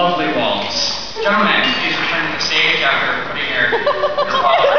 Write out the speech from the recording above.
lovely waltz. John please return to the stage after putting your her